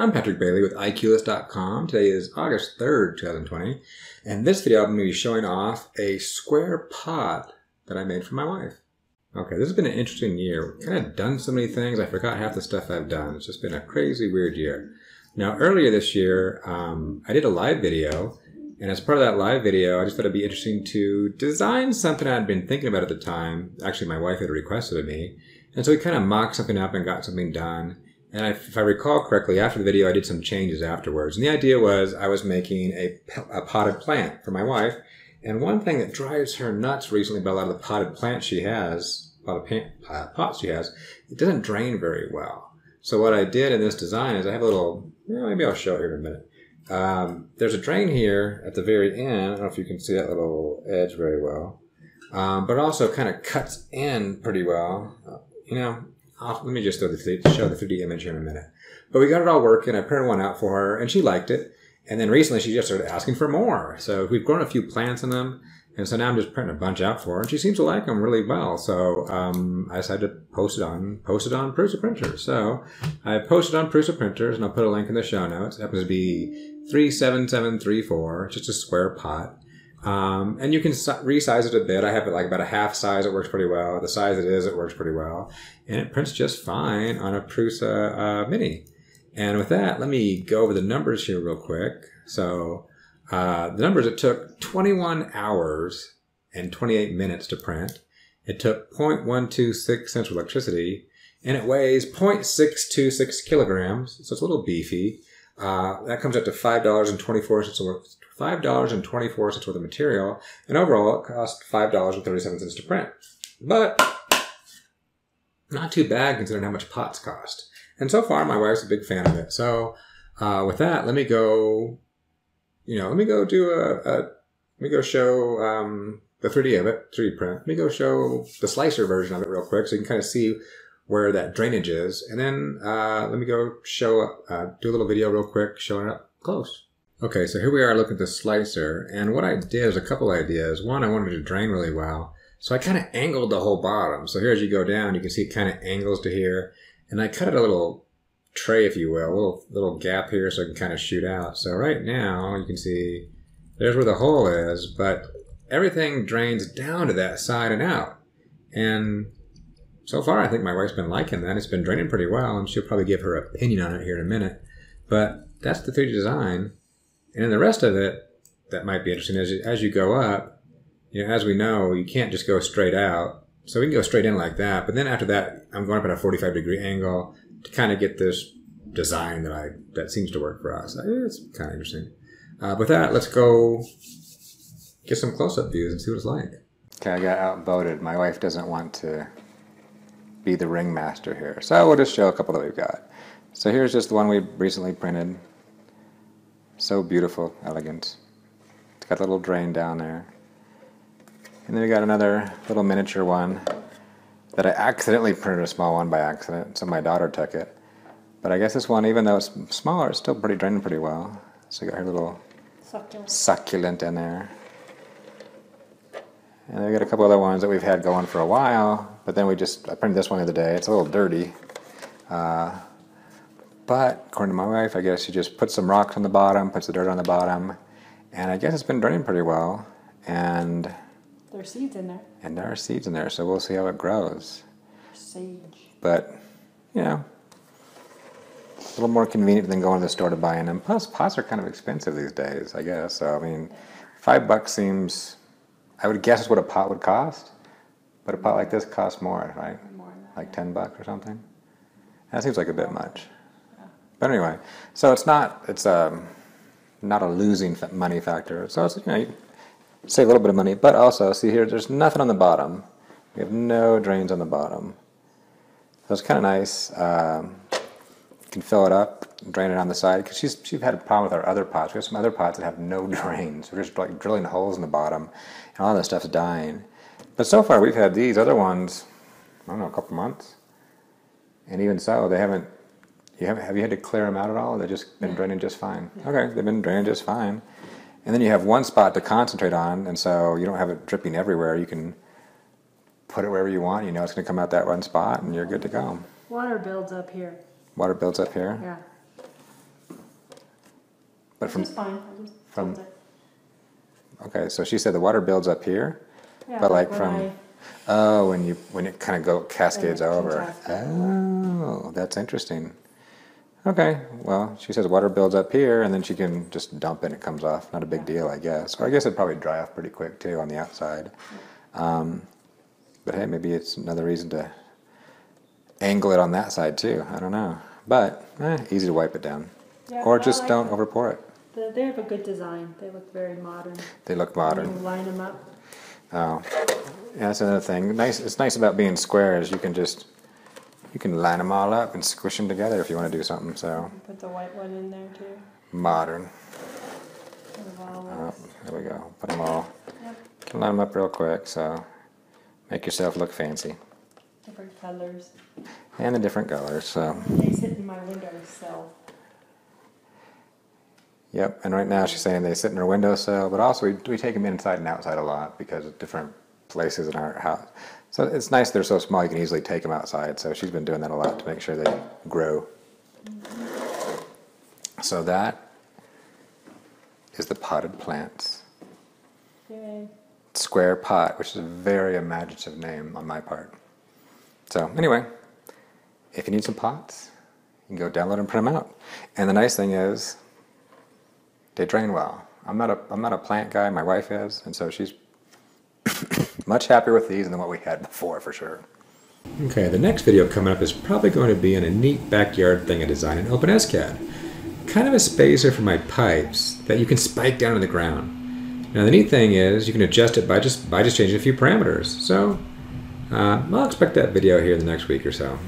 I'm Patrick Bailey with IQless.com. Today is August 3rd, 2020, and this video I'm going to be showing off a square pot that I made for my wife. Okay, this has been an interesting year. Kind of done so many things, I forgot half the stuff I've done. It's just been a crazy, weird year. Now, earlier this year, um, I did a live video, and as part of that live video, I just thought it'd be interesting to design something I'd been thinking about at the time. Actually, my wife had requested of me, and so we kind of mocked something up and got something done. And if I recall correctly, after the video, I did some changes afterwards. And the idea was I was making a, a potted plant for my wife. And one thing that drives her nuts recently about a lot of the potted plants she has, a lot of pots she has, it doesn't drain very well. So what I did in this design is I have a little, know, maybe I'll show it here in a minute. Um, there's a drain here at the very end. I don't know if you can see that little edge very well. Um, but it also kind of cuts in pretty well. Uh, you know, let me just show the 3D image here in a minute. But we got it all working. I printed one out for her, and she liked it. And then recently, she just started asking for more. So we've grown a few plants in them, and so now I'm just printing a bunch out for her, and she seems to like them really well. So um, I decided to post it on post it on Prusa Printers. So I posted on Prusa Printers, and I'll put a link in the show notes. It happens to be three seven seven three four, just a square pot. Um, and you can resize it a bit. I have it like about a half size. It works pretty well. The size it is, it works pretty well. And it prints just fine on a Prusa uh, Mini. And with that, let me go over the numbers here real quick. So uh, the numbers, it took 21 hours and 28 minutes to print. It took 0.126 cents of electricity. And it weighs 0.626 kilograms. So it's a little beefy. Uh, that comes up to $5.24 worth five dollars and twenty four cents worth of material, and overall it cost five dollars and thirty seven cents to print. But not too bad considering how much pots cost. And so far, my wife's a big fan of it. So uh, with that, let me go. You know, let me go do a. a let me go show um, the 3D of it, 3D print. Let me go show the slicer version of it real quick, so you can kind of see where that drainage is, and then uh, let me go show uh, do a little video real quick showing it up close. Okay, so here we are looking at the slicer, and what I did is a couple ideas. One, I wanted to drain really well, so I kind of angled the whole bottom. So here as you go down, you can see it kind of angles to here, and I cut it a little tray, if you will, a little, little gap here so I can kind of shoot out. So right now, you can see there's where the hole is, but everything drains down to that side and out. And so far, I think my wife's been liking that. It's been draining pretty well, and she'll probably give her opinion on it here in a minute. But that's the 3D design. And then the rest of it that might be interesting is as you go up, you know, as we know, you can't just go straight out. So we can go straight in like that. But then after that, I'm going up at a 45 degree angle to kind of get this design that I that seems to work for us. It's kind of interesting. Uh, with that, let's go get some close up views and see what it's like. Okay, I got outvoted. My wife doesn't want to be the ringmaster here. So we'll just show a couple that we've got. So here's just the one we recently printed. So beautiful, elegant. It's got a little drain down there. And then we got another little miniature one that I accidentally printed a small one by accident, so my daughter took it. But I guess this one, even though it's smaller, it's still pretty draining pretty well. So we got her little succulent, succulent in there. And then we got a couple other ones that we've had going for a while, but then we just, I printed this one the other day. It's a little dirty. Uh, but according to my wife, I guess you just put some rocks on the bottom, puts the dirt on the bottom, and I guess it's been draining pretty well. And there are seeds in there. And there are seeds in there, so we'll see how it grows. Sage. But you know, a little more convenient than going to the store to buy them. Plus, pots are kind of expensive these days, I guess. So I mean, five bucks seems. I would guess is what a pot would cost, but a pot like this costs more, right? More like ten bucks or something. That seems like a bit much. But anyway, so it's not it's um, not a losing money factor. So it's you know you save a little bit of money, but also see here there's nothing on the bottom. We have no drains on the bottom. So it's kind of nice. Um, you can fill it up, drain it on the side because she's she's had a problem with our other pots. We have some other pots that have no drains. We're just like drilling holes in the bottom, and all that stuff's dying. But so far we've had these other ones. I don't know, a couple months, and even so, they haven't you haven't, have you had to clear them out at all? They've just been draining just fine. Okay, they've been draining just fine. And then you have one spot to concentrate on, and so you don't have it dripping everywhere. You can put it wherever you want. You know it's going to come out that one spot, and you're good to go. Water builds up here. Water builds up here? Yeah. But from fine. From- okay, so she said the water builds up here. Yeah, but like when from- I- Oh, when you when it kind of go cascades over. Oh, that's interesting. Okay, well, she says water builds up here, and then she can just dump it and it comes off. Not a big Yeah. deal, I guess. Or I guess it'd probably dry off pretty quick too on the outside. Um, but hey, maybe it's another reason to angle it on that side too. I don't know. But eh, easy to wipe it down, Yeah, or just like don't overpour it. The- They have a good design. They look very modern. They look modern. You line them up. Oh, yeah, that's another thing. Nice. It's nice about being square is you can just you can line them all up and squish them together if you want to do something. So Put the white one in there too. modern. Sort of all Oh, there we go. Put them all. Yep, Can line them up real quick. So make yourself look fancy. different colors. And the different colors. So They sit in my windowsill. Yep. And right now she's saying they sit in her windowsill, but also we we take them inside and outside a lot because of different places in our house. So it's nice they're so small you can easily take them outside. So she's been doing that a lot to make sure they grow. So that is the potted plants. Yay. Square Pot, which is a very imaginative name on my part. So anyway, if you need some pots, you can go download and print them out. And the nice thing is, they drain well. I'm not a I'm not a plant guy. My wife is, and so she's much happier with these than what we had before, for sure. Okay, the next video coming up is probably going to be on a neat backyard thing I designed in OpenSCAD. Kind of a spacer for my pipes that you can spike down to the ground. Now the neat thing is you can adjust it by just by just changing a few parameters. So uh, I'll expect that video here in the next week or so.